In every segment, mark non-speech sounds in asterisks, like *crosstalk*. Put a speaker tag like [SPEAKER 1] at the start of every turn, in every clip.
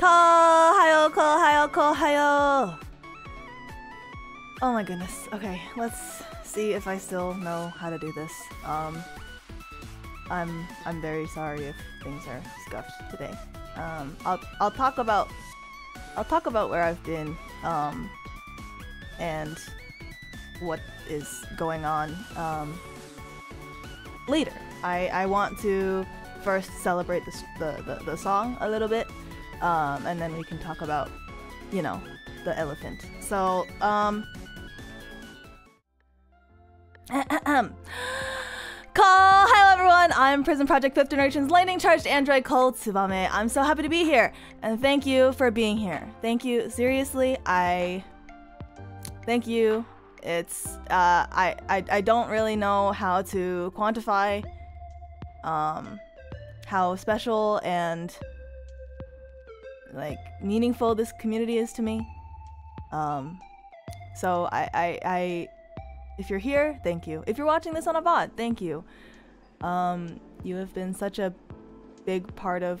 [SPEAKER 1] Kouhayo, Kouhayo, Kouhayo. Oh my goodness. Okay, let's see if I still know how to do this. Um, I'm I'm very sorry if things are scuffed today. Um, I'll I'll talk about I'll talk about where I've been. Um, and what is going on. Um, later, I I want to first celebrate the the the, the song a little bit, um, and then we can talk about, you know, the elephant. So um. *clears throat* Call! Hello everyone! I'm Prism Project Fifth Generation's lightning charged android Kou Tsubame. I'm so happy to be here, and thank you for being here. Thank you. Seriously, I. Thank you. It's. Uh, I, I, I don't really know how to quantify um, how special and like meaningful this community is to me. Um, so I, I, I if you're here, thank you. If you're watching this on a VOD, thank you. Um, you have been such a big part of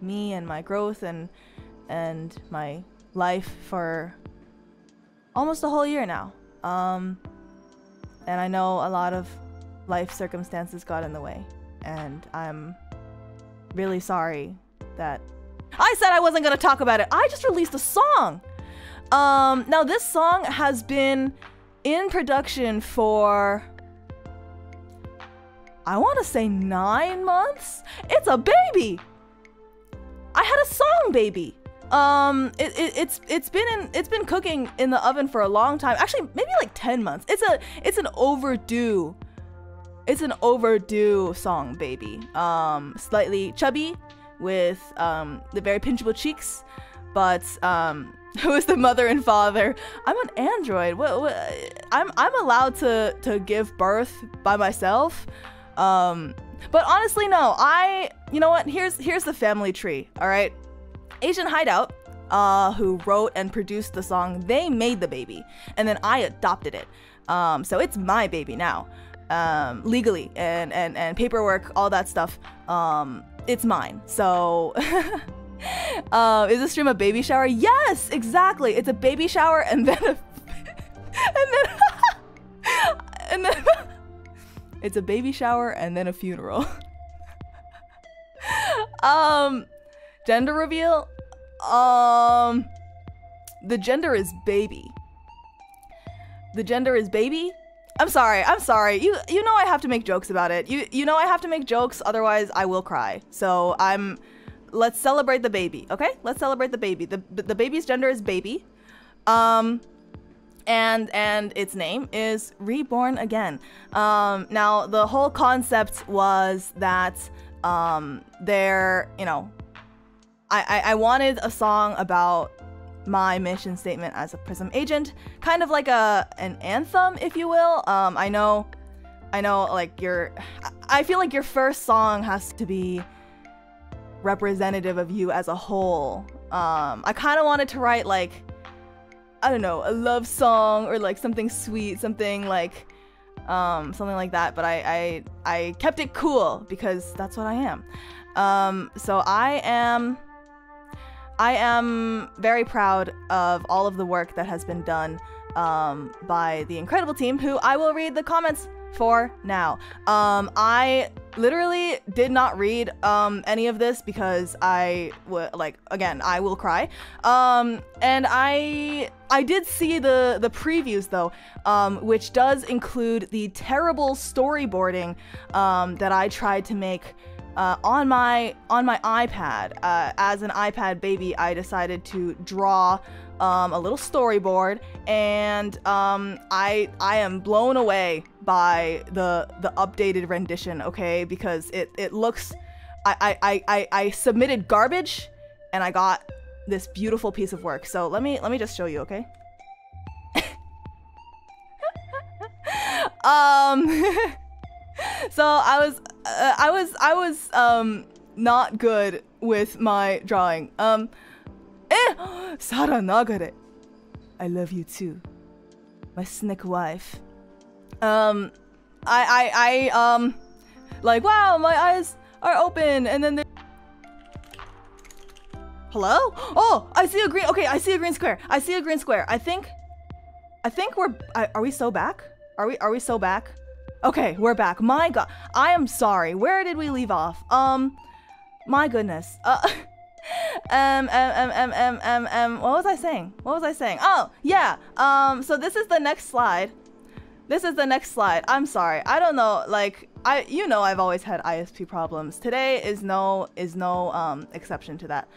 [SPEAKER 1] me and my growth and and my life for almost a whole year now. Um, and I know a lot of life circumstances got in the way, and I'm really sorry that I said I wasn't gonna talk about it. I just released a song. Um, now this song has been in production for I want to say nine months. It's a baby. I had a song baby. Um, it, it, it's it's been in it's been cooking in the oven for a long time. Actually, maybe like ten months. It's a it's an overdue. It's an overdue song baby. Um, slightly chubby, with um the very pinchable cheeks, but um *laughs* who is the mother and father? I'm an android. What, what, I'm I'm allowed to to give birth by myself. Um, but honestly, no. I you know what? Here's here's the family tree. All right, Asian Hideout, uh, who wrote and produced the song, they made the baby, and then I adopted it. Um, so it's my baby now, um, legally and and and paperwork, all that stuff. Um, it's mine. So. *laughs* Uh, is this stream a baby shower? Yes, exactly. It's a baby shower and then a, *laughs* and then *laughs* and then it's a baby shower and then a funeral. um, gender reveal. Um, the gender is baby. The gender is baby. I'm sorry. I'm sorry. You you know I have to make jokes about it. You you know I have to make jokes otherwise I will cry. So I'm let's celebrate the baby, okay? Let's celebrate the baby. The the baby's gender is baby. Um and and its name is Reborn Again. Um now the whole concept was that um there, you know, I, I I wanted a song about my mission statement as a Prism agent, kind of like a an anthem, if you will. Um I know I know like your I feel like your first song has to be representative of you as a whole. Um, I kind of wanted to write like, I don't know, a love song or like something sweet, something like, um, something like that. But I, I, I kept it cool because that's what I am. Um, so I am, I am very proud of all of the work that has been done um, by the incredible team. Who I will read the comments for now. Um, I literally did not read um, any of this because I would like again I will cry. Um, and I I did see the the previews though, um, which does include the terrible storyboarding um, that I tried to make. Uh, on my on my iPad, uh, as an iPad baby, I decided to draw um, a little storyboard, and um, I I am blown away by the the updated rendition. Okay, because it it looks. I I I I submitted garbage, and I got this beautiful piece of work. So let me let me just show you. Okay. *laughs* um. *laughs* so I was uh, I was I was um not good with my drawing. Um. Eh! *gasps* Sara Nagare. I love you too. My snake wife. Um, I, I, I, um, like, wow, my eyes are open, and then Hello? Oh, I see a green. Okay, I see a green square. I see a green square. I think, I think we're. I, are we so back? Are we? Are we so back? Okay, we're back. My God, I am sorry. Where did we leave off? Um, my goodness. Uh. *laughs* um, um, um, um, um, um, um, what was I saying? What was I saying? Oh, yeah. Um, so this is the next slide. This is the next slide. I'm sorry. I don't know. Like, I, you know, I've always had ISP problems. Today is no, is no, um, exception to that.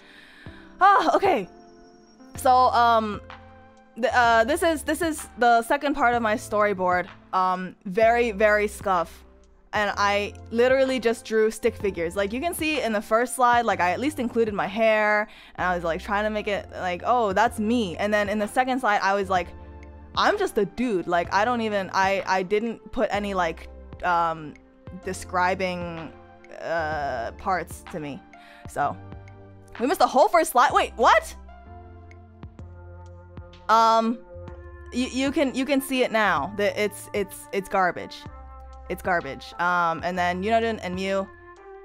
[SPEAKER 1] Ah, okay. So, um, uh, this is, this is the second part of my storyboard. Um, very, very scuff and I literally just drew stick figures. Like you can see in the first slide, like I at least included my hair and I was like trying to make it like, oh, that's me. And then in the second slide, I was like, I'm just a dude. Like I don't even, I, I didn't put any like um, describing uh, parts to me. So we missed the whole first slide. Wait, what? Um, you, you can you can see it now. That it's it's it's garbage it's garbage. Um, and then Unodin and Mew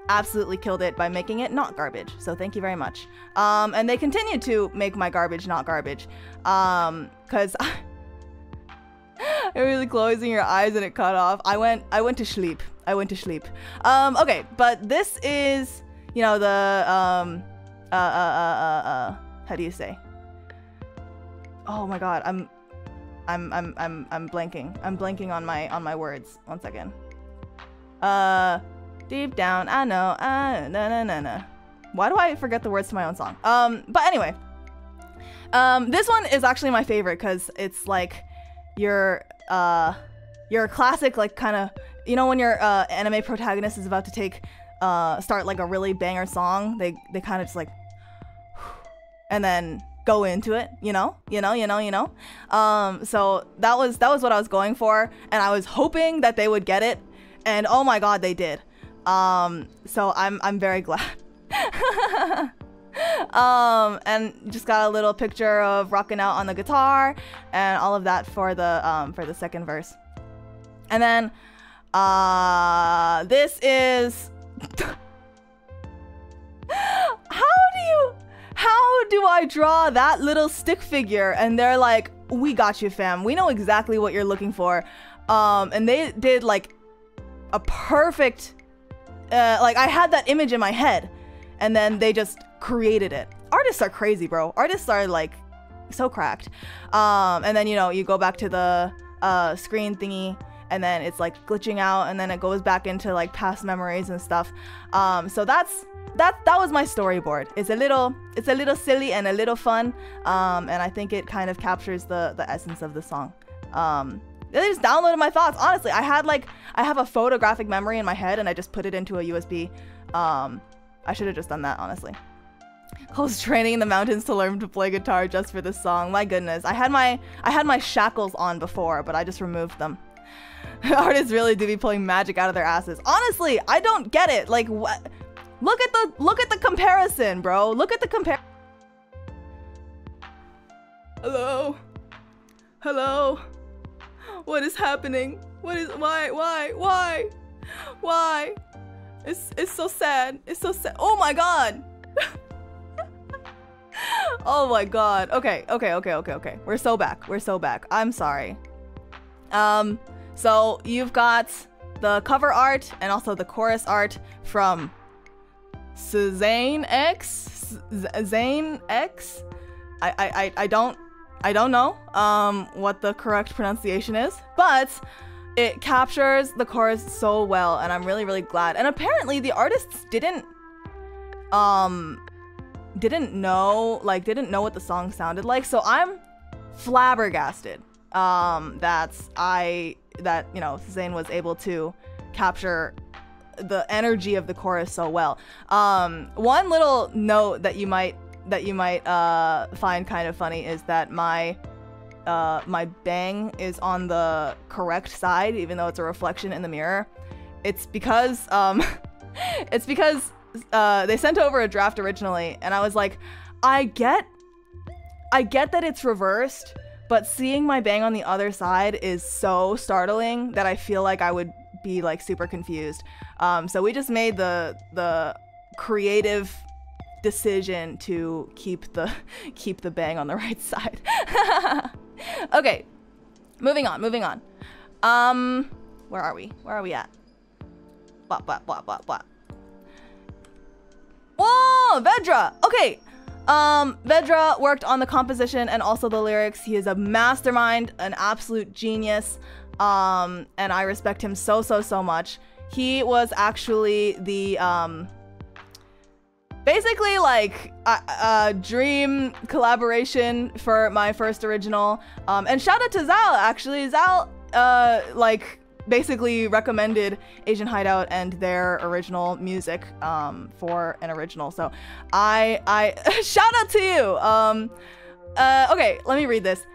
[SPEAKER 1] absolutely killed it by making it not garbage. So thank you very much. Um, and they continue to make my garbage not garbage. Um, cause *laughs* I really closing your eyes and it cut off. I went, I went to sleep. I went to sleep. Um, okay, but this is, you know, the, um, uh, uh, uh, uh, uh how do you say? Oh my god, I'm I'm I'm I'm I'm blanking. I'm blanking on my on my words. One second. Uh, deep down, I know. Uh, na na na na. Why do I forget the words to my own song? Um, but anyway, um, this one is actually my favorite because it's like your uh your classic like kind of you know when your uh, anime protagonist is about to take uh start like a really banger song they they kind of just like *sighs* and then go into it, you know, you know, you know, you know. Um, so that was that was what I was going for, and I was hoping that they would get it, and oh my god, they did. Um, so I'm I'm very *laughs* glad. um, and just got a little picture of rocking out on the guitar and all of that for the um, for the second verse. And then uh, this is *laughs* how do you how do I draw that little stick figure? And they're like, we got you, fam. We know exactly what you're looking for. Um, and they did like a perfect, uh, like I had that image in my head and then they just created it. Artists are crazy, bro. Artists are like so cracked. Um, and then, you know, you go back to the uh, screen thingy and then it's like glitching out and then it goes back into like past memories and stuff. Um, so that's that that was my storyboard. It's a little it's a little silly and a little fun, um, and I think it kind of captures the the essence of the song. Um, I just downloaded my thoughts. Honestly, I had like I have a photographic memory in my head, and I just put it into a USB. Um, I should have just done that, honestly. I was training in the mountains to learn to play guitar just for this song. My goodness, I had my I had my shackles on before, but I just removed them. *laughs* Artists really do be pulling magic out of their asses. Honestly, I don't get it. Like what? Look at the look at the comparison, bro. Look at the compare. Hello. Hello. What is happening? What is why why why why? It's it's so sad. It's so sad. Oh my god. *laughs* oh my god. Okay, okay, okay, okay, okay. We're so back. We're so back. I'm sorry. Um, so you've got the cover art and also the chorus art from Suzanne X, Zane X. I, I, I don't, I don't know um, what the correct pronunciation is, but it captures the chorus so well, and I'm really, really glad. And apparently, the artists didn't, um, didn't know, like, didn't know what the song sounded like. So I'm flabbergasted um, that I, that you know, Zayn was able to capture the energy of the chorus so well. Um, one little note that you might that you might uh, find kind of funny is that my uh, my bang is on the correct side, even though it's a reflection in the mirror. It's because um, *laughs* it's because uh, they sent over a draft originally, and I was like, I get, I get that it's reversed, but seeing my bang on the other side is so startling that I feel like I would be like super confused. Um, so we just made the the creative decision to keep the *laughs* keep the bang on the *laughs* right side. *laughs* okay, moving on, moving on. Um, where are we? Where are we at? Blah blah blah blah blah. Whoa, Vedra. Okay. Um, Vedra worked on the composition and also the lyrics. He is a mastermind, an absolute genius. Um, and I respect him so so so much. He was actually the um basically like a, a, dream collaboration for my first original. Um, and shout out to Zal actually. Zal uh like basically recommended Asian Hideout and their original music um, for an original. So I I *laughs* shout out to you. Um, uh, okay, let me read this.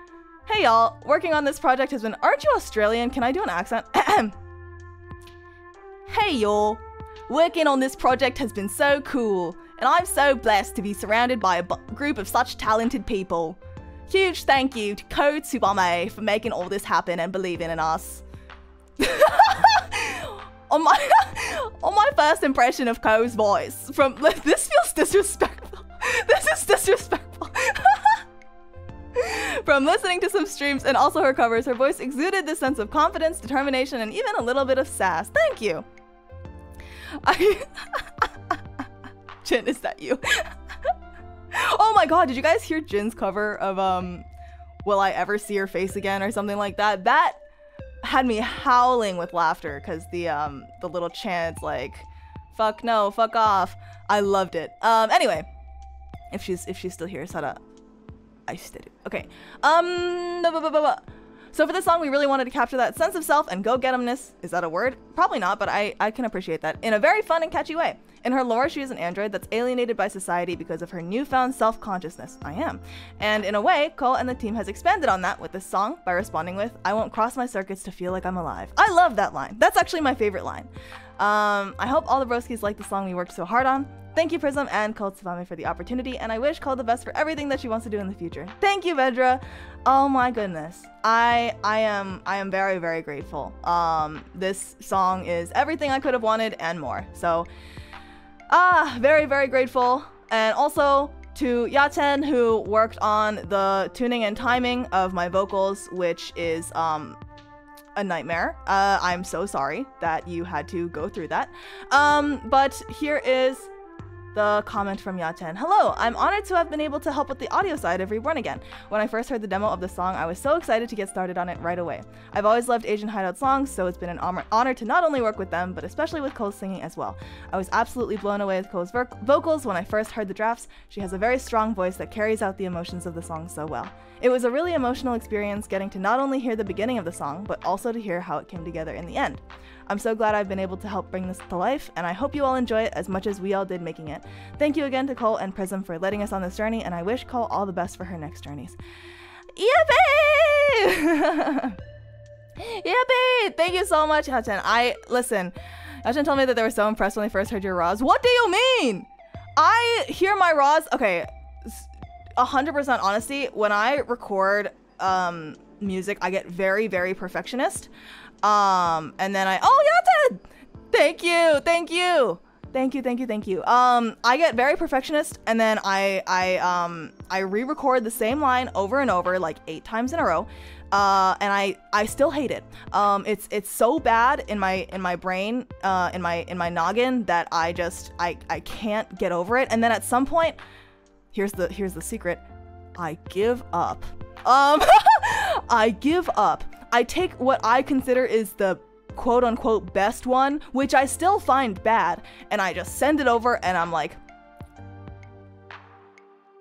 [SPEAKER 1] Hey y'all, working on this project has been. Aren't you Australian? Can I do an accent? *clears throat* hey y'all, working on this project has been so cool and I'm so blessed to be surrounded by a group of such talented people. Huge thank you to Kou Tsubame for making all this happen and believing in us. On my *laughs* on my first impression of Kou's voice, from *laughs* this feels disrespectful. *laughs* This is disrespectful. From listening to some streams and also her covers, her voice exuded this sense of confidence, determination, and even a little bit of sass. Thank you. I Jin, is that you? oh my god, did you guys hear Jin's cover of um Will I Ever See Your Face Again or something like that? That had me howling with laughter because the um the little chants like fuck no, fuck off. I loved it. Um anyway, if she's if she's still here, Sada. I it. Okay. Um so for this song, we really wanted to capture that sense of self and go-get-emness. Is that a word? Probably not, but I, I can appreciate that in a very fun and catchy way. In her lore, she is an android that's alienated by society because of her newfound self-consciousness. I am. And in a way, Kou and the team has expanded on that with this song by responding with, I won't cross my circuits to feel like I'm alive. I love that line. That's actually my favorite line. Um, I hope all the broskies like the song we worked so hard on. Thank you, Prism and Kou Tsubame for the opportunity, and I wish Kou the best for everything that she wants to do in the future. Thank you, Vedra. Oh my goodness. I I am I am very, very grateful. Um, this song is everything I could have wanted and more. So ah, very, very grateful. And also to Yaten, who worked on the tuning and timing of my vocals, which is um a nightmare. Uh, I'm so sorry that you had to go through that. Um, but here is the comment from Yaten. Hello, I'm honored to have been able to help with the audio side of Reborn again. When I first heard the demo of the song, I was so excited to get started on it right away. I've always loved Asian Hideout songs, so it's been an honor to not only work with them, but especially with Kou's singing as well. I was absolutely blown away with Kou's vocals when I first heard the drafts. She has a very strong voice that carries out the emotions of the song so well. It was a really emotional experience getting to not only hear the beginning of the song, but also to hear how it came together in the end. I'm so glad I've been able to help bring this to life, and I hope you all enjoy it as much as we all did making it. Thank you again to Kou and Prism for letting us on this journey, and I wish Kou all the best for her next journeys. Yippee! *laughs* Yippee! Thank you so much, Hachin. I listen. Hachin told me that they were so impressed when they first heard your raws. What do you mean? I hear my raws. Okay, 100% honesty. When I record um, music, I get very, very perfectionist. Um, and then I, oh, yeah, thank you, thank you, thank you, thank you, thank you. Um, I get very perfectionist, and then I, I, um, I re-record the same line over and over, like eight times in a row. Uh, and I, I still hate it. Um, it's, it's so bad in my, in my brain, uh, in my, in my noggin that I just, I, I can't get over it. And then at some point, here's the, here's the secret. I give up. Um, *laughs* I give up. I take what I consider is the quote unquote best one, which I still find bad, and I just send it over and I'm like,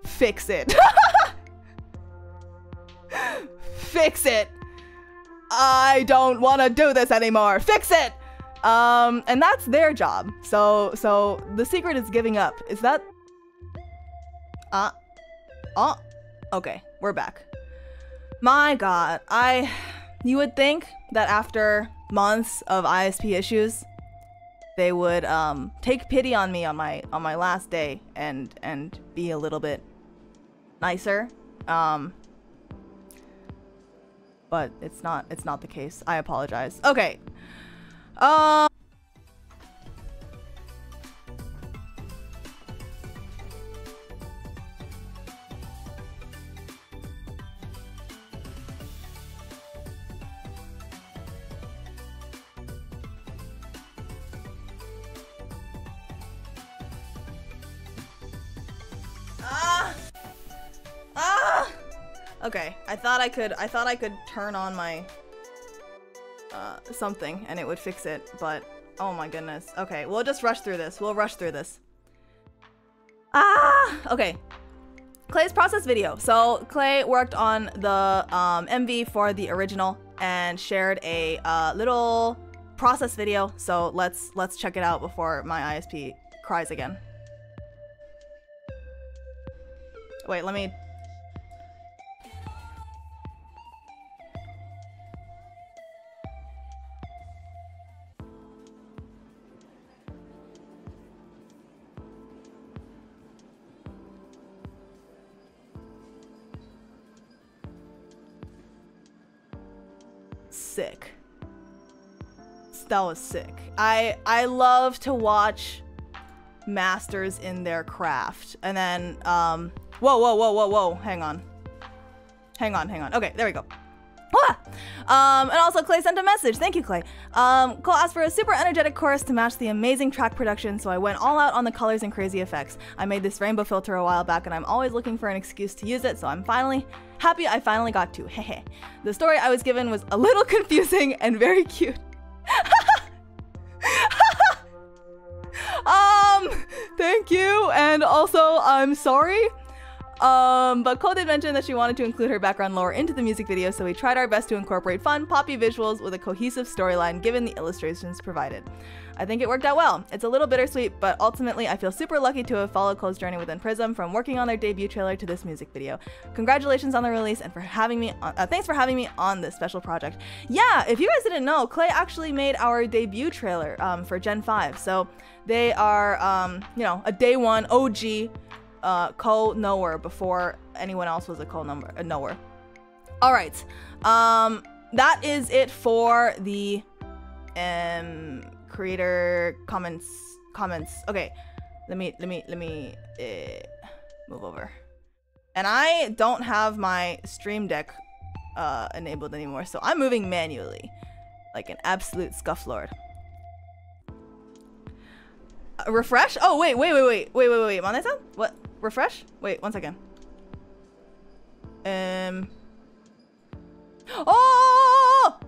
[SPEAKER 1] fix it. *laughs* fix it. I don't want to do this anymore. Fix it. Um, and that's their job. So, so the secret is giving up. Is that? Uh, uh, okay, we're back. My God, I. You would think that after months of ISP issues, they would um, take pity on me on my on my last day and and be a little bit nicer. Um, but it's not it's not the case. I apologize. Okay. Um Okay, I thought I could I thought I could turn on my uh, something and it would fix it, but oh my goodness. Okay, we'll just rush through this. We'll rush through this. Ah! Okay. Clay's process video. So Clay worked on the um, MV for the original and shared a uh, little process video. So let's let's check it out before my ISP cries again. Wait, let me That was sick. I I love to watch masters in their craft. And then um whoa whoa whoa whoa whoa hang on. Hang on, hang on. Okay, there we go. Ah! Um, and also Clay sent a message. Thank you, Clay. Um, Kou asked for a super energetic chorus to match the amazing track production, so I went all out on the colors and crazy effects. I made this rainbow filter a while back, and I'm always looking for an excuse to use it, so I'm finally happy I finally got to. Hehe. *laughs* the story I was given was a little *laughs* confusing and very cute. *laughs* um, thank you, and also I'm sorry. Um, but Kou did mention that she wanted to include her background lore into the music video, so we tried our best to incorporate fun, poppy visuals with a cohesive storyline given the illustrations provided. I think it worked out well. It's a little bittersweet, but ultimately I feel super lucky to have followed Kou's journey within Prism from working on their debut trailer to this music video. Congratulations on the release and for having me on, uh, thanks for having me on this special project. Yeah, if you guys didn't know, Clay actually made our debut trailer um, for Gen 5. So they are, um, you know, a day one OG uh, co-knower before anyone else was a co-number a knower. All right, um, that is it for the um creator comments comments. Okay, let me let me let me uh, move over. And I don't have my Stream Deck uh, enabled anymore, so I'm moving manually, like an absolute scufflord. Uh, refresh? Oh wait, wait, wait, wait, wait, wait, wait. Maneta? What? Refresh? Wait, one second. Um. *gasps* Oh!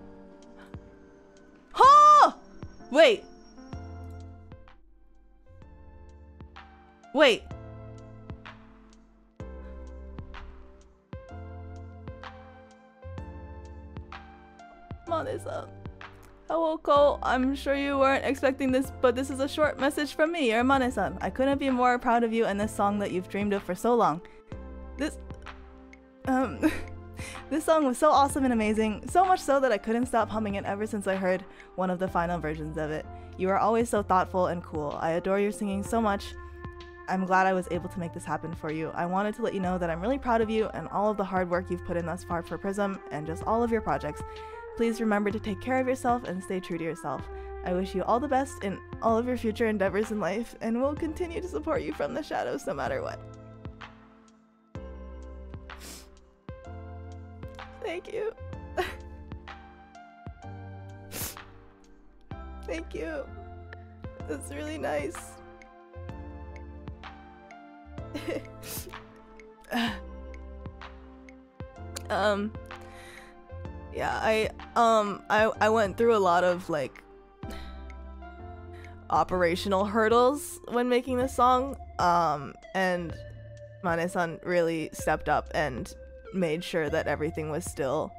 [SPEAKER 1] Oh! Wait. Wait. Monisa. Hello, Kou. I'm sure you weren't expecting this, but this is a short message from me, your Mane-san. I couldn't be more proud of you and this song that you've dreamed of for so long. This... Um... *laughs* this song was so awesome and amazing, so much so that I couldn't stop humming it ever since I heard one of the final versions of it. You are always so thoughtful and cool. I adore your singing so much. I'm glad I was able to make this happen for you. I wanted to let you know that I'm really proud of you and all of the hard work you've put in thus far for Prism and just all of your projects. Please remember to take care of yourself and stay true to yourself. I wish you all the best in all of your future endeavors in life, and will continue to support you from the shadows no matter what. Thank you. Thank you. That's really nice. um yeah, I um I I went through a lot of like operational hurdles when making this song. Um and Mane-san really stepped up and made sure that everything was still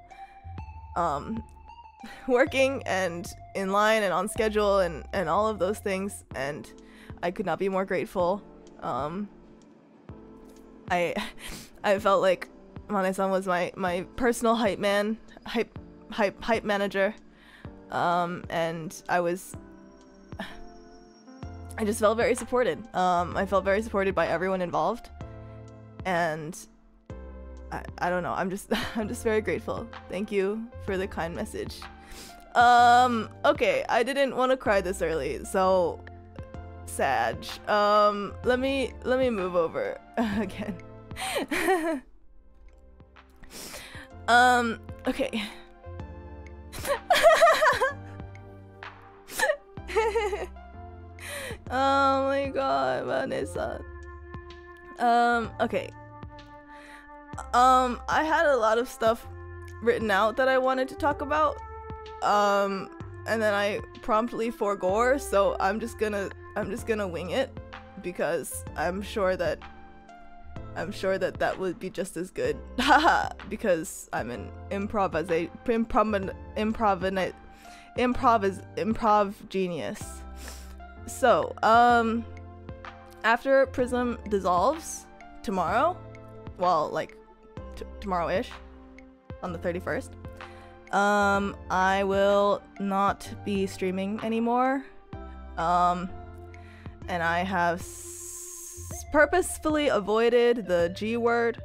[SPEAKER 1] um *laughs* working and in line and on schedule and and all of those things and I could not be more grateful. Um I *laughs* I felt like Mane-san was my my personal hype man hype hype hype manager um, and I was *sighs* I just felt very supported. Um, I felt very supported by everyone involved and I, I don't know I'm just *laughs* I'm just very grateful thank you for the kind message um okay I didn't want to cry this early so Sag um let me let me move over *laughs* again *laughs* um Okay. oh my god, Vanessa. Um, okay. Um, I had a lot of stuff written out that I wanted to talk about. Um, and then I promptly forgore, so I'm just gonna I'm just gonna wing it because I'm sure that I'm sure that that would be just as good. *laughs* Haha, because I'm an improvisa improv improv improv improv genius. So, um after Prism dissolves tomorrow, well, like t- tomorrow-ish on the 31st, um I will not be streaming anymore. Um and I have purposefully avoided the G word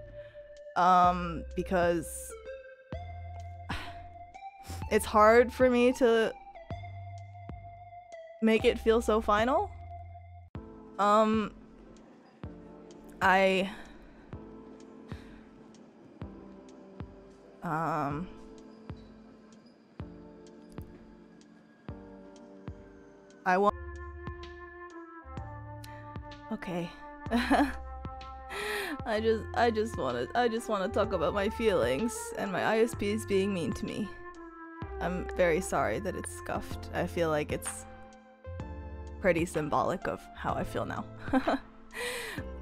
[SPEAKER 1] um, because *sighs* it's hard for me to make it feel so final. Um, I um I want okay *laughs* I just I just want to I just want to talk about my feelings and my ISPs being mean to me. I'm very sorry that it's scuffed. I feel like it's pretty symbolic of how I feel now.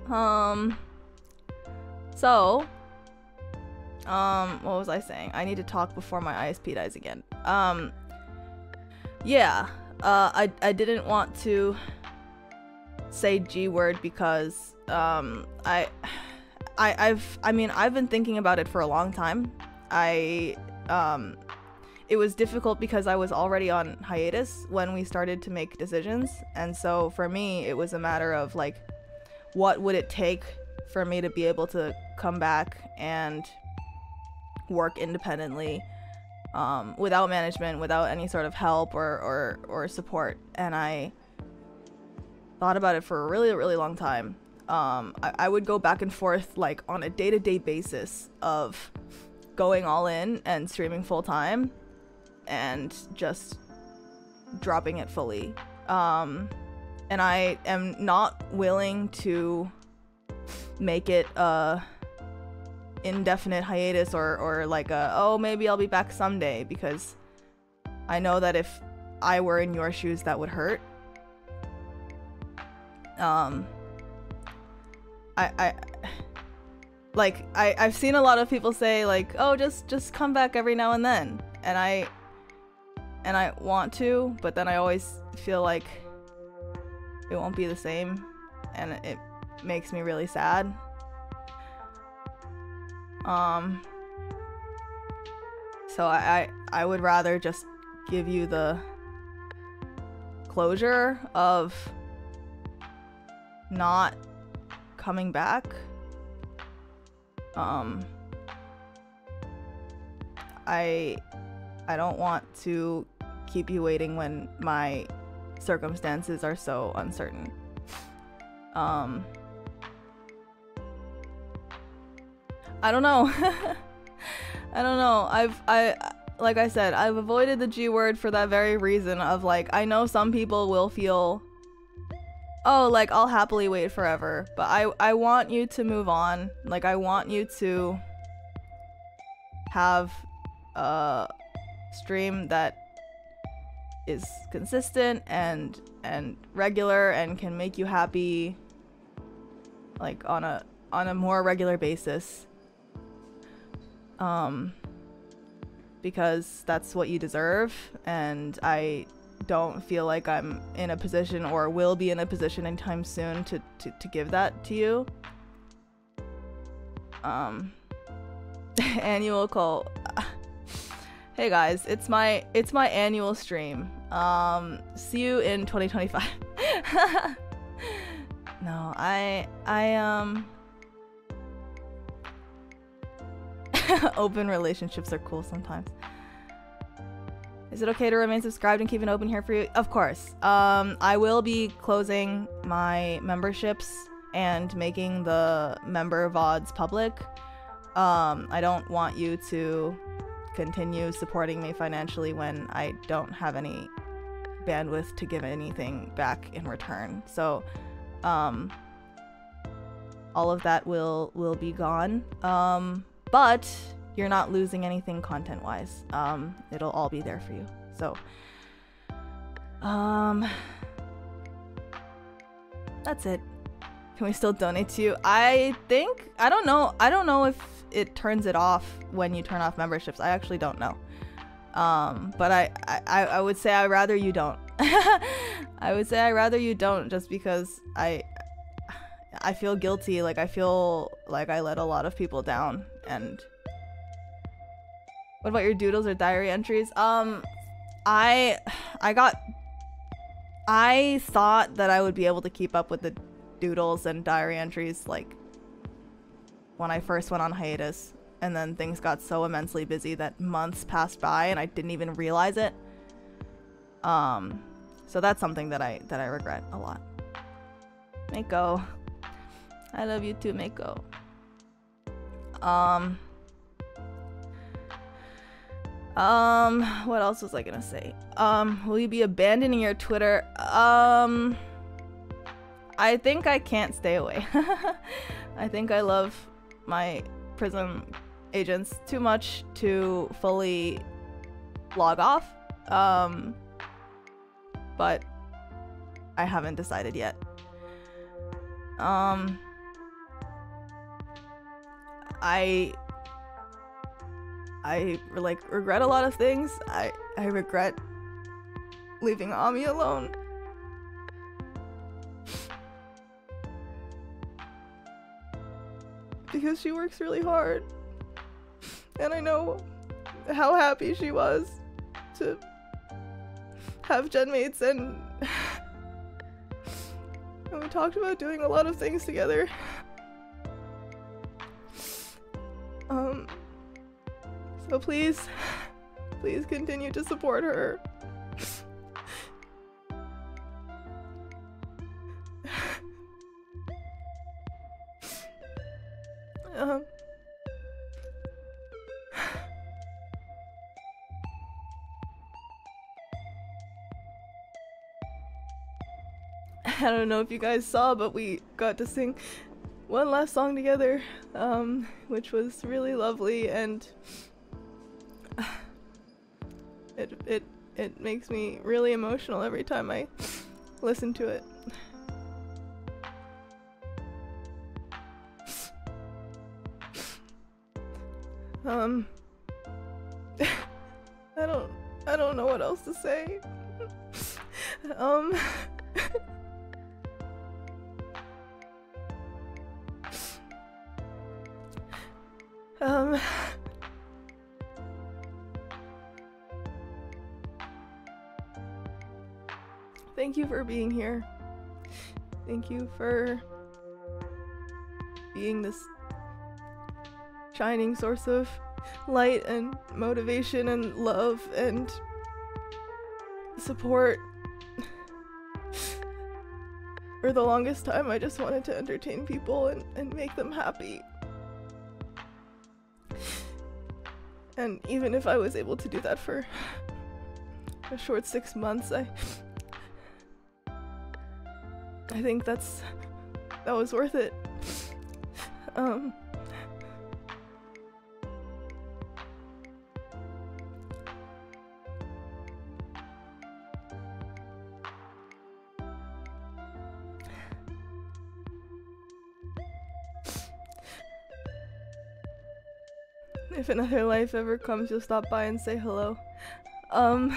[SPEAKER 1] *laughs* um so um what was I saying? I need to talk before my ISP dies again. Um yeah, uh I I didn't want to say G word because um, I, I, I've, I mean, I've been thinking about it for a long time. I, um, it was difficult because I was already on hiatus when we started to make decisions, and so for me, it was a matter of like, what would it take for me to be able to come back and work independently um, without management, without any sort of help or, or, or support. And I thought about it for a really, really long time. Um, I, I would go back and forth like on a day to day basis of going all in and streaming full time and just dropping it fully. Um, and I am not willing to make it a indefinite hiatus or, or like a, oh, maybe I'll be back someday because I know that if I were in your shoes, that would hurt. Um, I, I, like, I, I've seen a lot of people say like, oh, just, just come back every now and then, and I, and I want to, but then I always feel like it won't be the same, and it makes me really sad. Um, so I, I, I would rather just give you the closure of not coming back. Um I I don't want to keep you waiting when my circumstances are so uncertain. Um I don't know. *laughs* I don't know. I've I like I said, I've avoided the G word for that very reason of like I know some people will feel oh, like I'll happily wait forever, but I I want you to move on. Like I want you to have a stream that is consistent and and regular and can make you happy like on a on a more regular basis. Um because that's what you deserve and I don't feel like I'm in a position or will be in a position anytime soon to, to, to give that to you. Um, *laughs* annual call. *laughs* hey guys, it's my it's my annual stream. Um, see you in 2025. *laughs* no, I I um *laughs* open relationships are cool sometimes. Is it okay to remain subscribed and keep it open here for you? Of course. Um, I will be closing my memberships and making the member VODs public. Um, I don't want you to continue supporting me financially when I don't have any bandwidth to give anything back in return. So, um, all of that will will be gone. Um, but you're not losing anything content wise. Um, it'll all be there for you. So, um, that's it. Can we still donate to you? I think I don't know. I don't know if it turns it off when you turn off memberships. I actually don't know. Um, but I, I, I would say I rather you don't. *laughs* I would say I rather you don't just because I I feel guilty. Like I feel like I let a lot of people down and what about your doodles or diary entries? Um I I got I thought that I would be able to keep up with the doodles and diary entries like when I first went on hiatus and then things got so immensely busy that months passed by and I didn't even realize it. Um so that's something that I that I regret a lot. Mako. I love you too, Mako. Um um, what else was I gonna say? Um, will you be abandoning your Twitter? Um, I think I can't stay away. *laughs* I think I love my Prism agents too much to fully log off. Um, but I haven't decided yet. Um, I I like regret a lot of things. I I regret leaving Ami alone. because she works really hard. And I know how happy she was to have genmates and *sighs* and we talked about doing a lot of things together. Please, please continue to support her. um, I don't know if you guys saw, but we got to sing one last song together, um, which was really lovely and it makes me really emotional every time I listen to it. Um *laughs* I don't I don't know what else to say. *laughs* Um *laughs* being here. Thank you for being this shining source of light and motivation and love and support. *sighs* For the longest time, I just wanted to entertain people and, and make them happy. *sighs* And even if I was able to do that for *sighs* a short six months, I I think that's that was worth it. Um If another life ever comes, you'll stop by and say hello. Um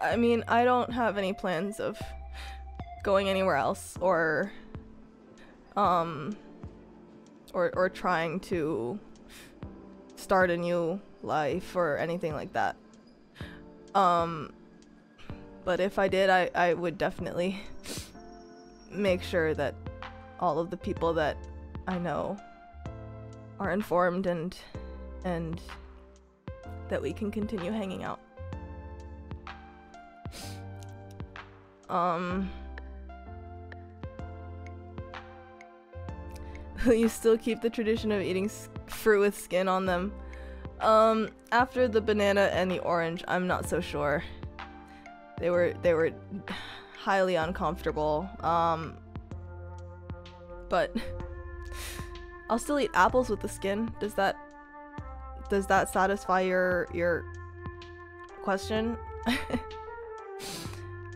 [SPEAKER 1] I mean, I don't have any plans of going anywhere else or um or or trying to start a new life or anything like that. Um but if I did I I would definitely make sure that all of the people that I know are informed and and that we can continue hanging out. Um *laughs* you still keep the tradition of eating fruit with skin on them. Um, after the banana and the orange, I'm not so sure. They were they were *sighs* highly uncomfortable. Um, but *laughs* I'll still eat apples with the skin. Does that does that satisfy your your question? *laughs*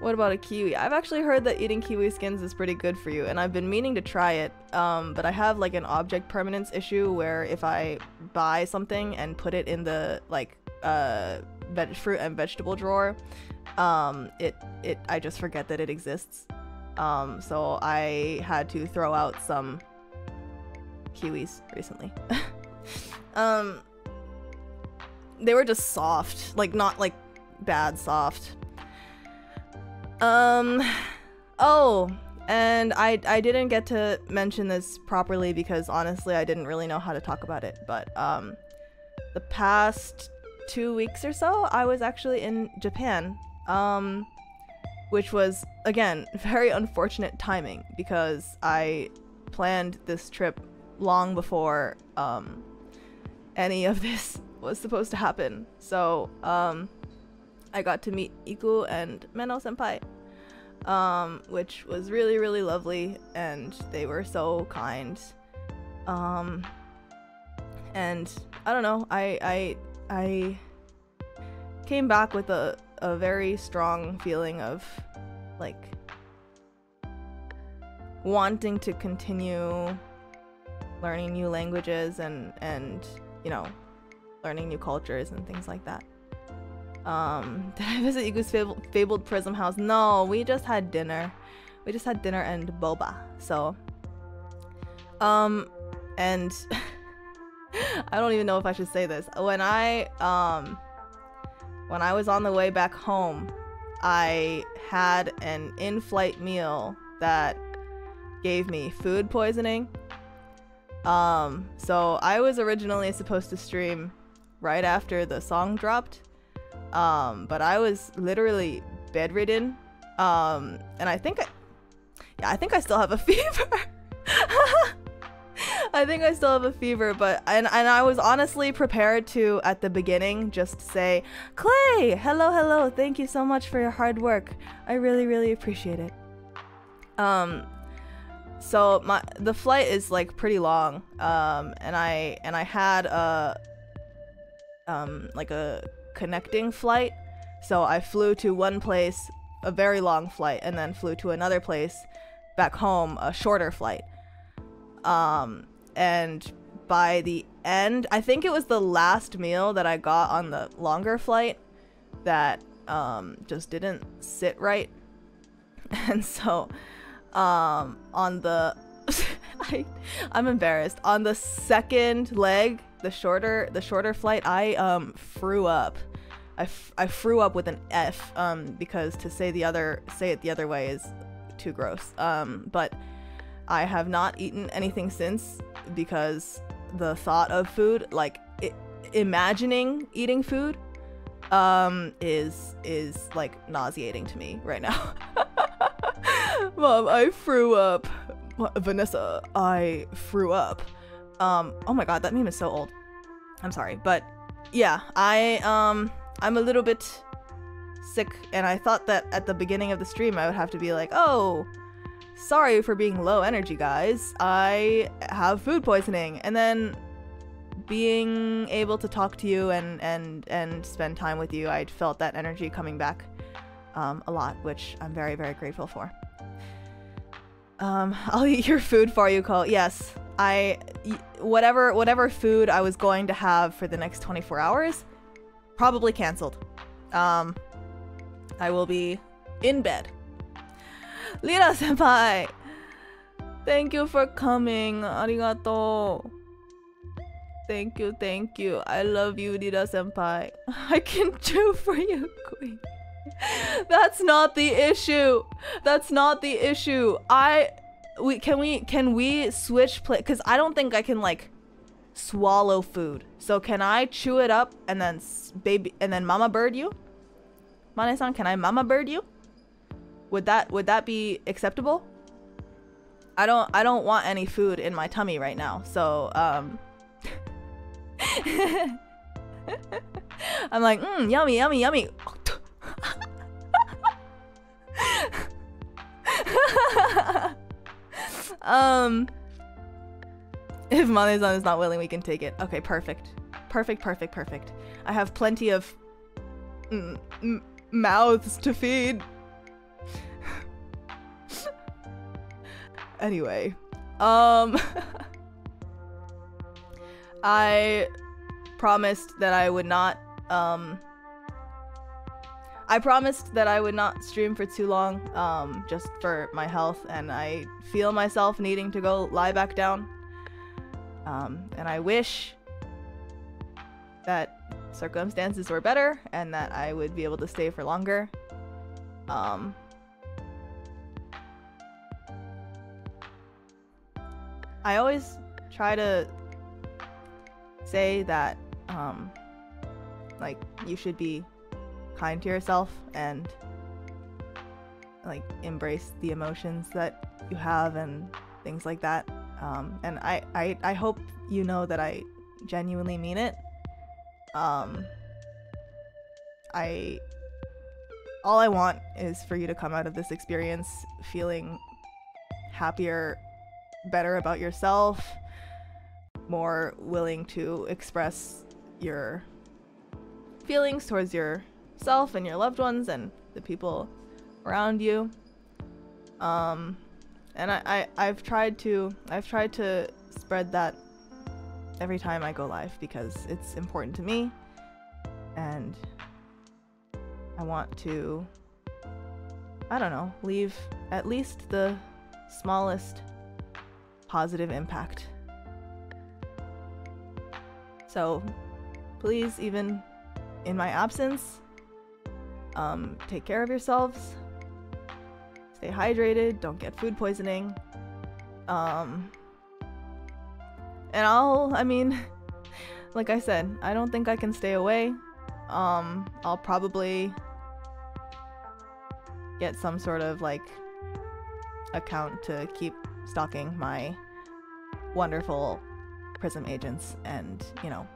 [SPEAKER 1] what about a kiwi? I've actually heard that eating kiwi skins is pretty good for you, and I've been meaning to try it. Um, but I have like an object permanence issue where if I buy something and put it in the like uh fruit and vegetable drawer, um, it it I just forget that it exists. Um, so I had to throw out some kiwis recently. *laughs* um, they were just soft, like not like bad soft. Um, oh, and I I didn't get to mention this properly because honestly I didn't really know how to talk about it. But um, the past two weeks or so, I was actually in Japan. Um, which was again *laughs* very unfortunate timing because I planned this trip long before um, any of *laughs* this was supposed to happen. So um, I got to meet Iku and Meno senpai, um, which was really really lovely, and they were so kind. Um, and I don't know, I I I came back with a a very strong feeling of like wanting to continue learning new languages and and you know learning new cultures and things like that um *laughs* did i visit Iku's fabled, fabled prism house? No we just had dinner. We just had dinner and boba so. Um and *laughs* i don't even know if i should say this. When i um when i was on the way back home i had an in-flight meal that gave me food poisoning. Um, so I was originally supposed to stream right after the song dropped. Um, but I was literally bedridden. Um, and I think I, yeah, I think I still have a *laughs* fever. I think I still have a fever, but and and I was honestly prepared to at the beginning just say, "Clay, hello, hello. Thank you so much for your hard work. I really really appreciate it." Um so my the flight is like pretty long um and i and i had a um like a connecting flight. So i flew to one place a very long flight and then flew to another place back home a shorter flight. Um and by the end i think it was the last meal that i got on the longer flight that um just didn't sit right. *laughs* And so um on the *laughs* I I'm embarrassed. On the second leg, the shorter the shorter flight, I um threw up. I, I threw up with an F um because to say the other say it the other way is too gross. Um but I have not eaten anything since because the thought of food like it, imagining eating food um is is like nauseating to me right now. *laughs* Mom, I threw up. Vanessa, I threw up. Um, oh my god, that meme is so old. I'm sorry, but yeah, I um I'm a little bit sick and I thought that at the beginning of the stream I would have to be like, "Oh, sorry for being low energy, guys. I have food poisoning." And then being able to talk to you and and and spend time with you, I felt that energy coming back um, a lot, which I'm very very grateful for. Um, *laughs* I'll eat your food for you, Cole. Yes, I whatever whatever food I was going to have for the next 24 hours, probably canceled. Um, I will be in bed. Lira *laughs* senpai, thank you for coming. Arigato. Thank you, thank you. I love you, Lira senpai. *laughs* I can do for you, queen. *laughs* That's not the issue. That's not the issue. I we can we can we switch play cuz I don't think I can like swallow food. So can I chew it up and then baby and then mama bird you? Mane-san, can I mama bird you? Would that would that be acceptable? I don't I don't want any food in my tummy right now. So um *laughs* I'm like, mm, yummy, yummy, yummy. *laughs* *laughs* um, If Mane-san is not willing, we can take it. Okay, perfect. Perfect, perfect, perfect. I have plenty of mouths to feed. *laughs* anyway, um *laughs* I promised that I would not um I promised that I would not stream for too long, um, just for my health, and I feel myself needing to go lie back down. Um, and I wish that circumstances were better and that I would be able to stay for longer. Um, I always try to say that, um, like, you should be kind to yourself and like embrace the emotions that you have and things like that. Um, and I, I, I hope you know that I genuinely mean it. Um, I, all I want is for you to come out of this experience feeling happier, better about yourself, more willing to express your feelings towards yourself and your loved ones and the people around you. Um, and I, I I've tried to I've tried to spread that every time I go live because it's important to me and I want to I don't know, leave at least the smallest positive impact. So please even in my absence um, take care of yourselves stay hydrated, don't get food poisoning. Um, and I'll, I mean, *laughs* like I said, I don't think I can stay away. Um, I'll probably get some sort of like account to keep stalking my wonderful prism agents and you know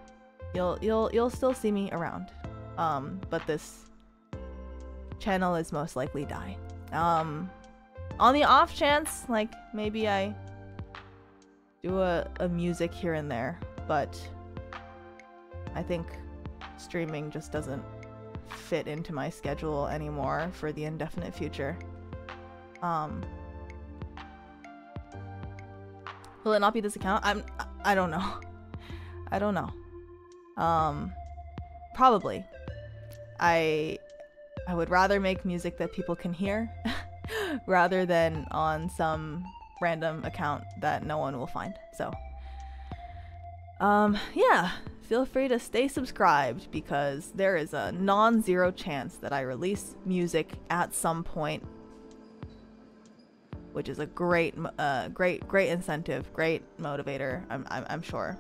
[SPEAKER 1] you'll you'll you'll still see me around um but this channel is most likely die um, on the off chance, like, maybe I do a, a music here and there, but I think streaming just doesn't fit into my schedule anymore for the indefinite future. Um, will it not be this account? I'm, I don't know. *laughs* I don't know. Um, probably. I I would rather make music that people can hear *laughs* rather than on some random account that no one will find. So, um, yeah, feel free to stay subscribed because there is a non zero chance that I release music at some point, which is a great, uh, great, great incentive, great motivator, I'm, I'm, I'm sure.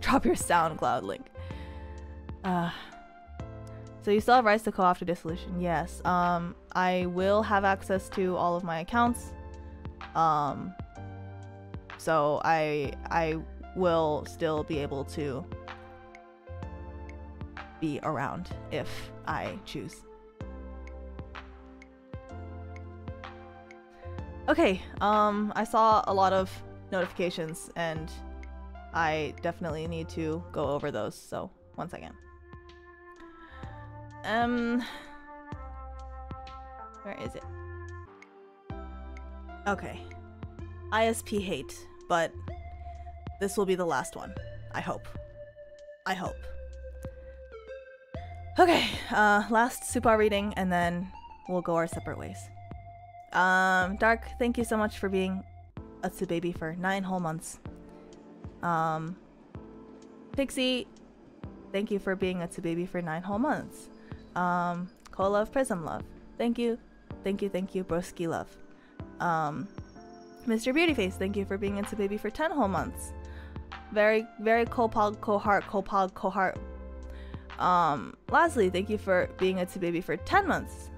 [SPEAKER 1] Drop your SoundCloud link. Uh, so you still have rights to call after dissolution. Yes. Um, I will have access to all of my accounts. Um, so I I will still be able to be around if I choose. Okay, um, I saw a lot of notifications and I definitely need to go over those, so one second. Um, where is it? Okay. ISP hate, but this will be the last one. I hope. I hope. Okay, uh, last super reading, and then we'll go our separate ways. Um, Dark, thank you so much for being a baby for nine whole months. Um, Pixie, thank you for being a baby for nine whole months. Um, Love Prism Love. Thank you. Thank you, thank you, Broski Love. Um, Mr. Beautyface, thank you for being into baby for 10 whole months. Very, very Kopog, Cohart, Kopog, Cohart. Um, lastly, thank you for being into baby for 10 months.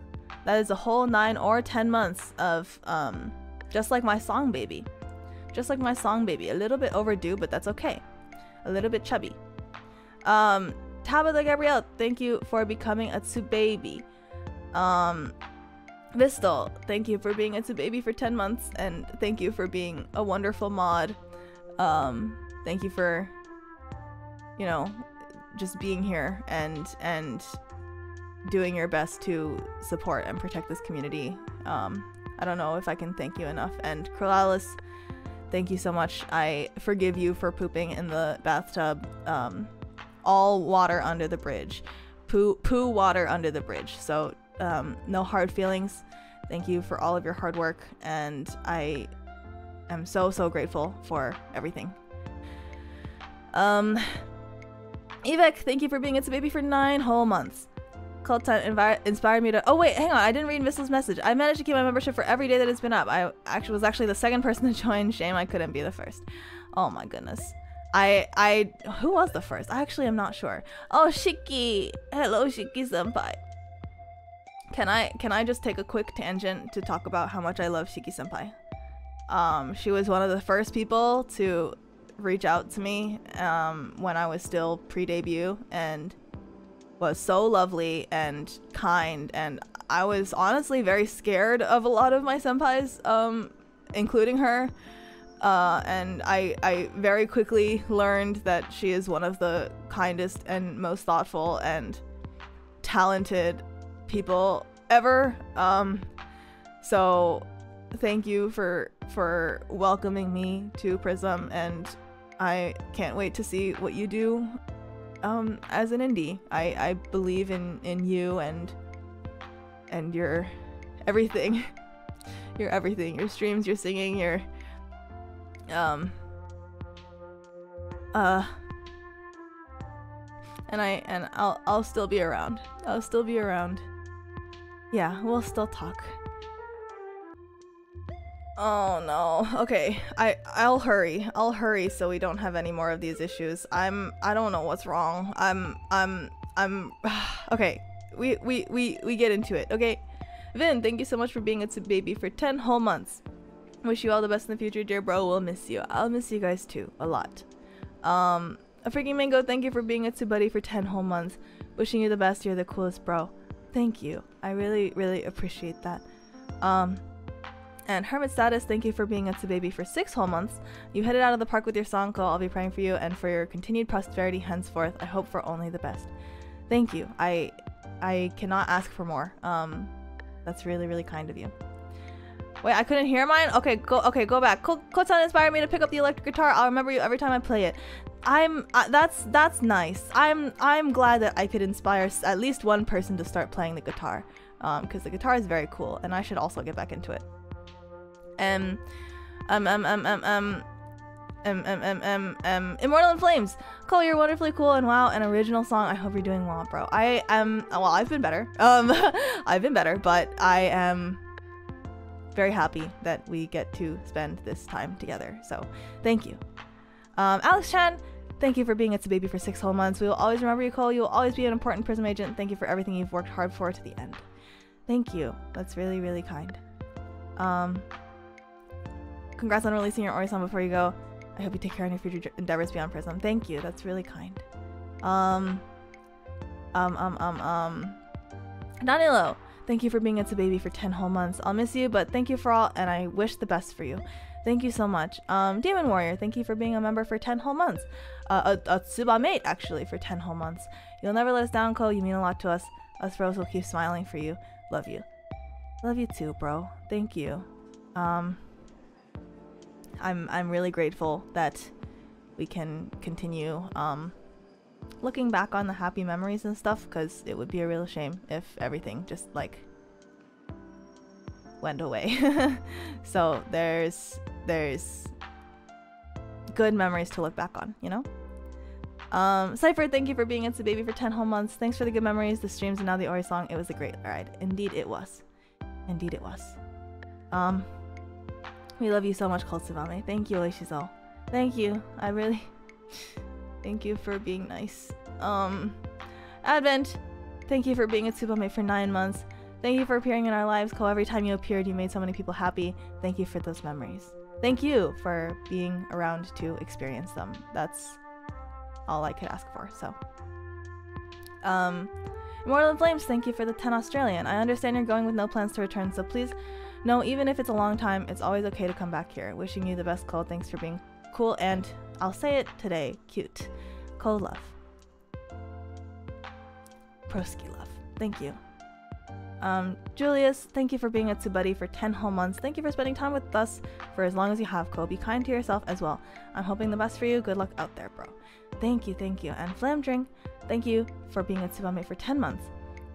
[SPEAKER 1] That is a whole 9 or 10 months of, um, just like my song baby. Just like my song baby. A little bit overdue, but that's okay. A little bit chubby. Um, Tabitha Gabrielle, thank you for becoming a Tsubaby. Um, Vistal, thank you for being a Tsubaby for 10 months, and thank you for being a wonderful mod. Um, thank you for, you know, just being here and and doing your best to support and protect this community. Um, I don't know if I can thank you enough. And Krolalis, thank you so much. I forgive you for pooping in the bathtub. Um, all water under the bridge. Poo, poo water under the bridge. So um, no hard feelings. Thank you for all of your hard work. And I am so, so grateful for everything. Um, Evek, thank you for being It's a Baby for nine whole months. Cult Time inspired me to. Oh wait, hang on. I didn't read Missel's message. I managed to keep my membership for every day that it's been up. I actually was actually the second person to *laughs* join. Shame I couldn't be the first. Oh my goodness. I I who was the first? I actually am not sure. Oh Shiki, hello Shiki senpai. Can I can I just take a quick tangent to talk about how much I love Shiki senpai? Um, she was one of the first people to reach out to me um, when I was still pre-debut and was so lovely and kind and I was honestly very scared of a lot of my senpais, um, including her. Uh, and I, I very quickly learned that she is one of the kindest and most thoughtful and talented people ever. Um, so thank you for for welcoming me to Prism and I can't wait to see what you do um, as an indie. I, I believe in, in you and and your everything. *laughs* your everything. Your streams, your singing, your um uh and I and I'll I'll still be around. I'll still be around. Yeah, we'll still talk. Oh no. Okay, I I'll hurry. I'll hurry so we don't have any more of these issues. I'm I don't know what's wrong. I'm I'm I'm *sighs* okay. We we we we get into it. Okay. Vin, thank you so much for being a baby for 10 whole months. Wish you all the best in the future, dear bro. We'll miss you. I'll miss you guys too a lot. Um a freaking mango, thank you for being a buddy for 10 whole months. Wishing you the best. You're the coolest, bro. Thank you. I really really appreciate that. Um and Hermit Status, thank you for being a baby for six whole months. You headed out of the park with your song call. I'll be praying for you and for your continued prosperity henceforth. I hope for only the best. Thank you. I I cannot ask for more. Um, that's really really kind of you. Wait, I couldn't hear mine? Okay, go okay, go back. Kotsan inspired me to pick up the electric guitar. I'll remember you every time I play it. I'm uh, that's that's nice. I'm I'm glad that I could inspire at least one person to start playing the guitar, because the guitar is very cool, and I should also get back into it. Um, um, um, um, um, um. Um, um, um, um, um, Immortal in Flames. Cole, you're wonderfully cool and wow, an original song. I hope you're doing well, bro. I am, well, I've been better. Um, I've been better, but I am very happy that we get to spend this time together. So thank you. Um, Alex Chan, thank you for being It's a Baby for six whole months. We will always remember you, Cole. You will always be an important Prism agent. Thank you for everything you've worked hard for to the end. Thank you. That's really, really kind. Um, Congrats on releasing your Ori-san before you go. I hope you take care of your future endeavors beyond Prism. Thank you. That's really kind. Um, um, um, um, um. Danilo, thank you for being a baby for 10 whole months. I'll miss you, but thank you for all, and I wish the best for you. Thank you so much. Um, Demon Warrior, thank you for being a member for 10 whole months. Uh, a, a Tsuba mate, actually, for 10 whole months. You'll never let us down, Kou. You mean a lot to us. Us bros will keep smiling for you. Love you. Love you too, bro. Thank you. Um, I'm I'm really grateful that we can continue um, looking back on the happy memories and stuff because it would be a real shame if everything just like went away. *laughs* so there's there's good memories to look back on, you know? Um, Cypher, thank you for being It's a Baby for 10 whole months. Thanks for the good memories, the streams, and now the Ori song. It was a great ride. Indeed it was. Indeed it was. Um, we love you so much, Cold. Thank you, Oishizo. Thank you. I really... *laughs* Thank you for being nice. Um... Advent! Thank you for being a Tsubame for nine months. Thank you for appearing in our lives, Kou. Every time you appeared, you made so many people happy. Thank you for those memories. Thank you for being around to experience them. That's all I could ask for, so. Um, Immortal in Flames, thank you for the 10 Australian. I understand you're going with no plans to return, so please no, even if it's a long time, it's always okay to come back here. Wishing you the best, Cole. Thanks for being cool, and I'll say it today, cute. Kou love. Broski love. Thank you. Um, Julius, thank you for being a Tsubuddy for 10 whole months. Thank you for spending time with us for as long as you have, Kou. Be kind to yourself as well. I'm hoping the best for you. Good luck out there, bro. Thank you, thank you. And Flamdring, thank you for being a Tsubame for 10 months.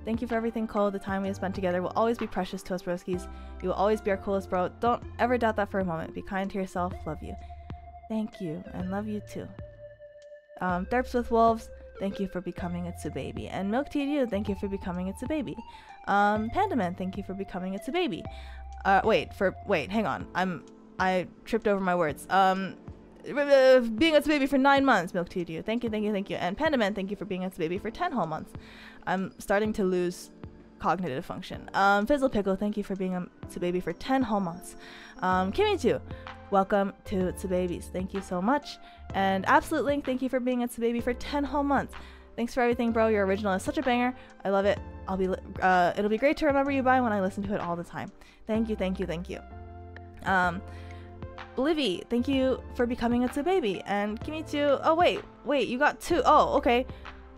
[SPEAKER 1] Thank you for everything, Cole. The time we have spent together will always be precious to us, broskies. You will always be our coolest bro. Don't ever doubt that for a moment. Be kind to yourself. Love you. Thank you, and love you too. Um, Derps with Wolves, thank you for becoming It's a Baby. And Milk you, thank you for becoming It's a Baby. Um, Pandaman, thank you for becoming It's a Tsubaby. Uh, wait, for, wait, hang on. I'm, I tripped over my words. Um, uh, being a baby for nine months, Milk you. Thank you, thank you, thank you. And Pandaman, thank you for being It's a baby for 10 whole months. I'm starting to lose cognitive function. Um, Fizzle Pickle, thank you for being a Tsubaby for 10 whole months. Um, too, welcome to Tsubabies. Thank you so much. And Absolute Link, thank you for being a Tsubaby for 10 whole months. Thanks for everything, bro. Your original is such a banger. I love it. I'll be, uh, it'll be great to remember you by when I listen to it all the time. Thank you, thank you, thank you. Um, Livy, thank you for becoming a Tsubaby. And Kimitsu, oh wait, wait, you got two. Oh, okay.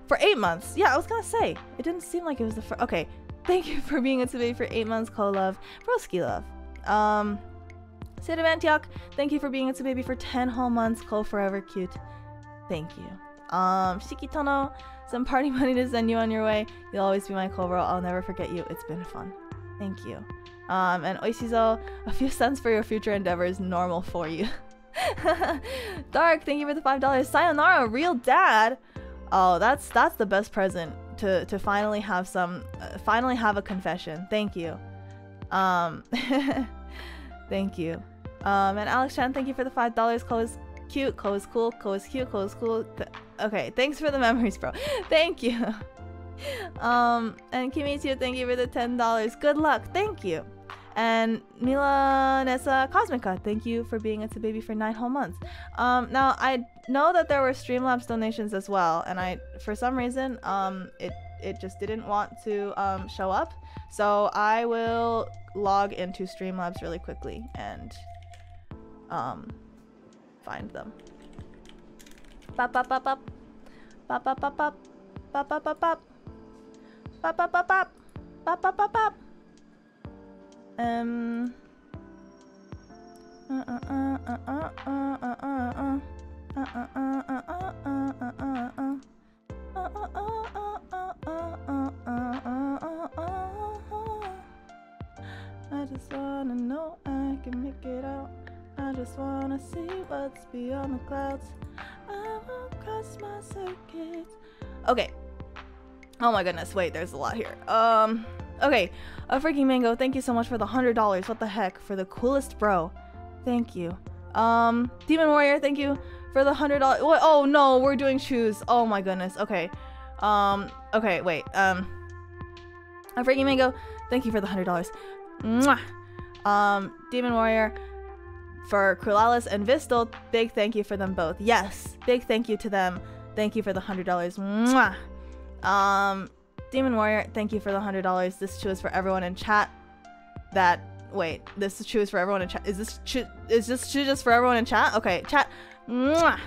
[SPEAKER 1] For eight months. Yeah, I was gonna say. It didn't seem like it was the first. Okay. Thank you for being a Tsubaby for eight months, Kou Love. Broski Love. Um, Sid of Antioch, thank you for being a Tsubaby for 10 whole months, Kou Forever Cute. Thank you. Um, Shikitono, some party *laughs* money to send you on your way. You'll always be my Cobra. I'll never forget you. It's been fun. Thank you. Um, and Oishizo, a few cents for your future endeavors, normal for you. *laughs* Dark, thank you for the five dollars. Sayonara, real dad. Oh, that's that's the best present to to finally have some, uh, finally have a confession. Thank you. Um, *laughs* thank you. Um, and Alex Chan, thank you for the five dollars. Is cute. Is cool. Is cute. Is cool. Th okay, thanks for the memories, bro. *laughs* thank you. *laughs* um, and Kimitsu, thank you for the ten dollars. Good luck. Thank you. And Milanessa Cosmica, thank you for being a baby for nine whole months. Um, now I know that there were Streamlabs donations as well, and I, for some reason, um, it it just didn't want to um, show up. So I will log into Streamlabs really quickly and um, find them. Bop bop bop bop. Bop bop bop bop. Bop bop bop bop. Bop bop bop bop. Bop bop bop bop. Um. I just wanna know I can make it out. I just wanna see what's beyond the clouds. I won't cross my circuits. Okay. Oh my goodness, wait, there's a lot here. Um. Okay, a freaking mango, thank you so much for the hundred dollars. What the heck? For the coolest bro. Thank you. Um, Demon Warrior, thank you for the hundred dollars. Oh no, we're doing shoes. Oh my goodness. Okay. Um, okay, wait. Um, a freaking mango, thank you for the hundred dollars. Um, Demon Warrior, for Krulalis and Vistal, big thank you for them both. Yes, big thank you to them. Thank you for the hundred dollars. Um, Demon Warrior, thank you for the hundred dollars. This too is for everyone in chat. That wait, this shoe is for everyone in chat. Is this shoe, is this shoe just for everyone in chat? Okay, chat. Mwah.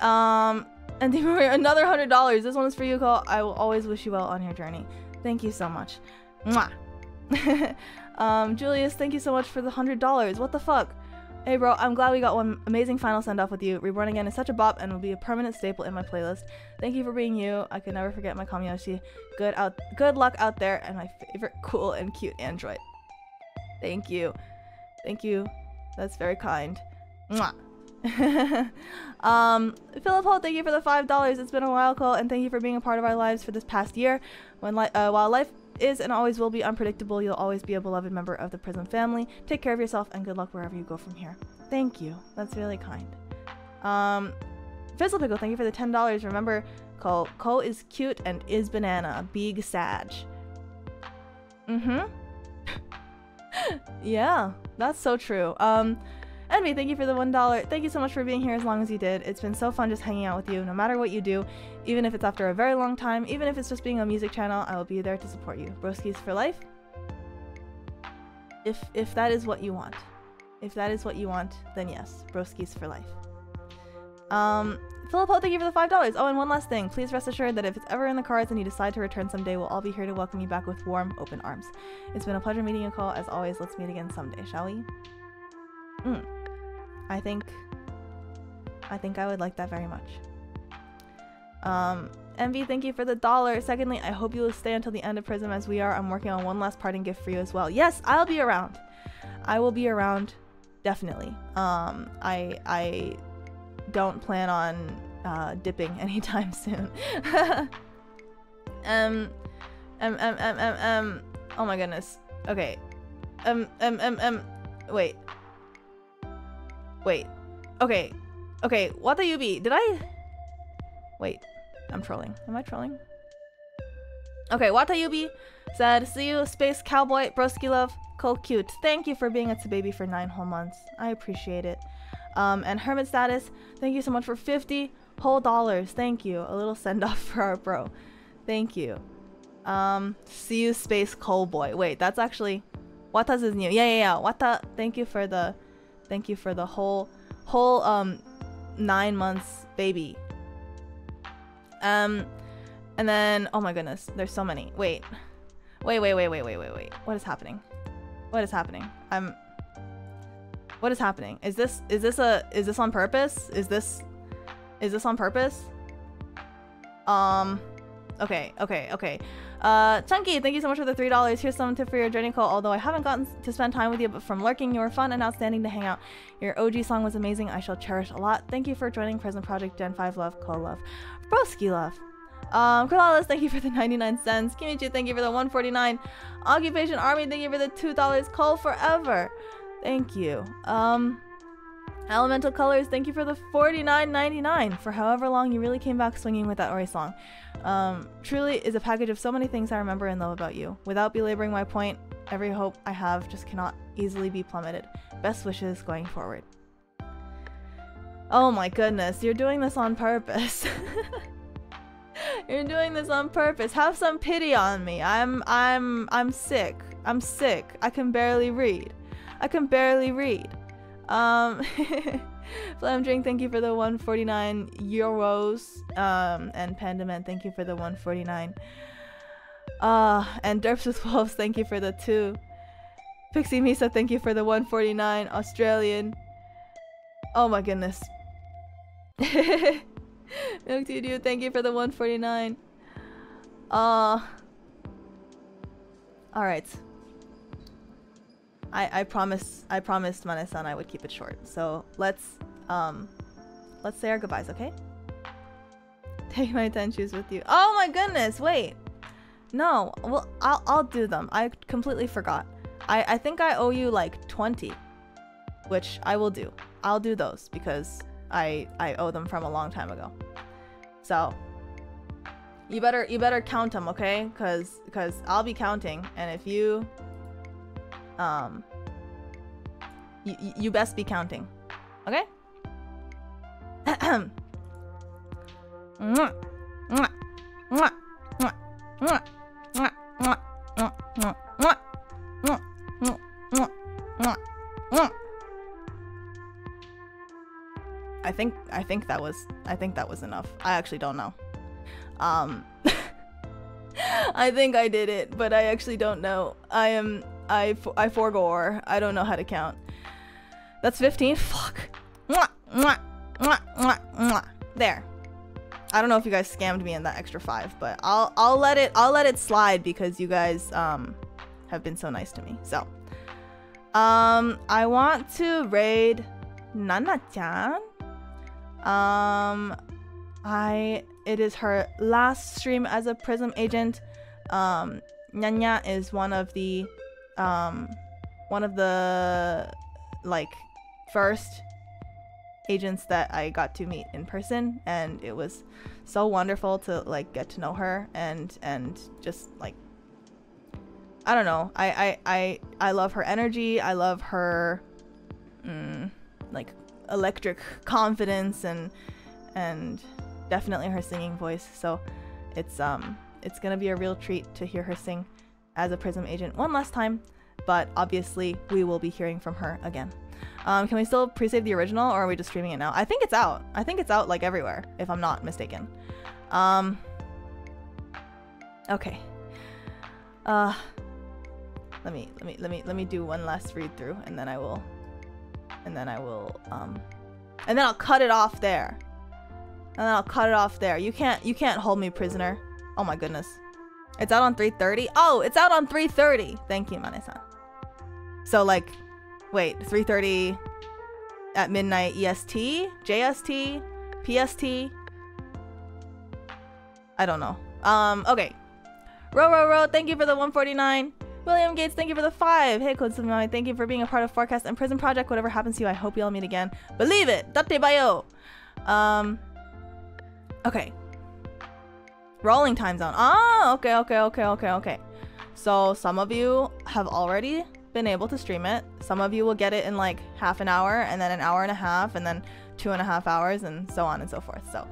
[SPEAKER 1] Um, and *laughs* Demon Warrior, another hundred dollars. This one is for you, Cole. I will always wish you well on your journey. Thank you so much. Mwah. *laughs* um, Julius, thank you so much for the hundred dollars. What the fuck? Hey bro, I'm glad we got one amazing final send off with you. Reborn Again is such a bop and will be a permanent staple in my playlist. Thank you for being you. I can never forget my Kamiyoshi. Good out good luck out there and my favorite *laughs* cool and cute android. Thank you. Thank you. That's very kind. Mwah. *laughs* um, Philip Holt, thank you for the five dollars. It's been a while, Cole, and thank you for being a part of our lives for this past year. When li uh, while life is and always will be unpredictable. You'll always be a beloved member of the Prism family. Take care of yourself and good luck wherever you go from here. Thank you. That's really kind. Um, Fizzle Pickle, thank you for the $10. Remember, Kou, Kou is cute and is banana. Big Sag. Mm-hmm. *laughs* yeah, that's so true. Um, Thank you for the $1. Thank you so much for being here as long as you did. It's been so fun just hanging out with you, no matter what you do. Even if it's after a very long time, even if it's just being a music channel, I will be there to support you. Broskis for life. If if that is what you want. If that is what you want, then yes, broskis for life. Um, Philip, thank you for the five dollars. Oh, and one last thing. Please rest assured that if it's ever in the cards and you decide to return someday, we'll all be here to welcome you back with warm, open arms. It's been a pleasure meeting you, Cole. As always, let's meet again someday, shall we? Mm. I think I think I would like that very much. Um, Envy, thank you for the dollar. Secondly, I hope you will stay until the end of Prism as we are. I'm working on one last parting gift for you as well. Yes, I'll be around. I will be around, definitely. Um, I I don't plan on uh, dipping *laughs* anytime soon. *laughs* um, um, um, um, um, um, oh my goodness. Okay. Um, um, um, um, wait. Wait. Okay. Okay, what the UB? Did I? Wait, I'm trolling. Am I trolling? Okay, Wata Yubi said, See you, Space Cowboy, Broski Love, Cold Cute. Thank you for being a baby for nine whole months. I appreciate it. Um, and Hermit Status, thank you so much for 50 whole dollars. Thank you. A little send off *laughs* for our bro. Thank you. Um, see you, Space Cowboy. Wait, that's actually Wata's is new. Yeah, yeah, yeah. Wata, thank you for the, thank you for the whole, whole um, nine months baby. Um, and then oh my goodness, there's so many. Wait, wait, wait, wait, wait, wait, wait, wait. What is happening? What is happening? I'm. What is happening? Is this is this a is this on purpose? Is this is this on purpose? Um, okay, okay, okay. Uh, Chunky, thank you so much for the three dollars. Here's some tip for your journey call. Although I haven't gotten to spend time with you, but from lurking, you were fun and outstanding to hang out. Your OG song was amazing. I shall cherish a lot. Thank you for joining Prism Project Gen 5 Love, Kou Love, Broski Love. Um, Kralalis, thank you for the 99 cents. Kimichi, thank you for the 149. Occupation Army, thank you for the $2. Call Forever. Thank you. Um, Elemental Colors, thank you for the $49.99 for however long you really came back swinging with that Ori song. Um, truly is a package of so many things I remember and love about you. Without belaboring my point, every hope I have just cannot easily be plummeted. Best wishes going forward. Oh my goodness, you're doing this on purpose. *laughs* you're doing this on purpose. Have some pity on me. I'm I'm I'm sick. I'm sick. I can barely read. I can barely read. Um, *laughs* Flam Drink, thank you for the 149 euros. Um, and Pandaman, thank you for the 149. Uh, and Derps with Wolves, thank you for the two. Pixie Misa, thank you for the 149 Australian. Oh my goodness. *laughs* Milk to you, thank you for the 149. Uh, Alright. I I promise I promised Mane-san I would keep it short. So let's um let's say our goodbyes, okay? *laughs* Take my ten shoes with you. Oh my goodness, wait. No, well I'll I'll do them. I completely forgot. I I think I owe you like 20, which I will do. I'll do those because I I owe them from a long time ago. So you better you better count them, okay? Cuz cuz I'll be counting and if you um, you, best be counting. Okay? I think I think that was I think that was enough. I actually don't know. Um *laughs* I think I did it, but I actually don't know. I am I, I forgore. I don't know how to count. That's 15? Fuck. There. I don't know if you guys scammed me in that extra five, but I'll I'll let it I'll let it slide because you guys um have been so nice to me. So um I want to raid Nana-chan. Um I it is her last stream as a Prism agent. Um is one of the um, one of the like first agents that I got to meet in person and it was so wonderful to like get to know her and and just like I don't know. I I I, I love her energy. I love her mm, like electric confidence and and definitely her singing voice. So it's um it's gonna be a real treat to hear her sing as a Prism agent one last time, but obviously we will be hearing from her again. Um, can we still pre-save the original, or are we just streaming it now? I think it's out. I think it's out like everywhere, if I'm not mistaken. Um. Okay. Uh. Let me let me let me let me do one last read through, and then I will, and then I will um, and then I'll cut it off there. And then I'll cut it off there. You can't you can't hold me prisoner. Oh my goodness. It's out on 3:30. Oh, it's out on 3:30. Thank you, Mane-san. So like, wait, 3:30 at midnight EST, JST, PST. I don't know. Um, okay. Row, row, row. Thank you for the 149. William Gates, thank you for the five. Hey, Code Sumai, thank you for being a part of Forecast and Prism Project. Whatever happens to you, I hope you all meet again. Believe it! Dattebayo! Um, okay. Rolling time zone. Ah, okay, okay, okay, okay, okay. So some of you have already been able to stream it. Some of you will get it in like half an hour and then an hour and a half and then two and a half hours and so on and so forth. So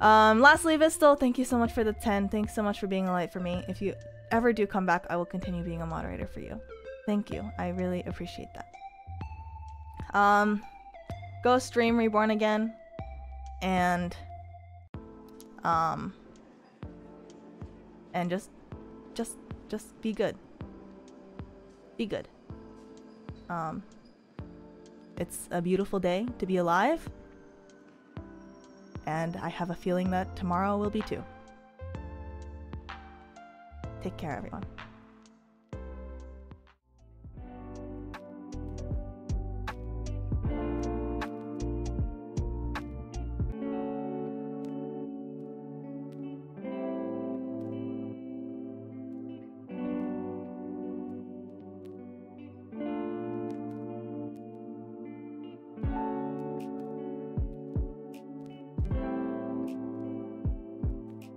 [SPEAKER 1] um, lastly, Vistal, thank you so much for the 10. Thanks so much for being a light for me. If you ever do come back, I will continue being a moderator for you. Thank you. I really appreciate that. Um, go stream Reborn again, and um, and just, just, just be good. Be good. Um, it's a beautiful day to be alive, and I have a feeling that tomorrow will be too. Take care, everyone.